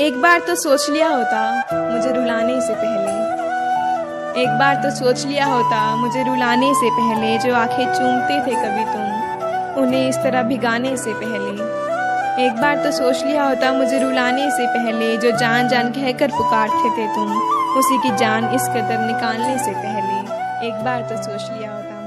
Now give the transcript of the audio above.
एक बार तो सोच लिया होता, मुझे रुलाने से पहले। एक बार तो सोच लिया होता, मुझे रुलाने से पहले, जो आँखें चूमते थे कभी तुम, उन्हें इस तरह भिगाने से पहले। एक बार तो सोच लिया होता, मुझे रुलाने से पहले, जो जान जान कहकर पुकारते थे तुम, उसी की जान इस कदर निकालने से पहले। एक बार तो सोच लिया होता।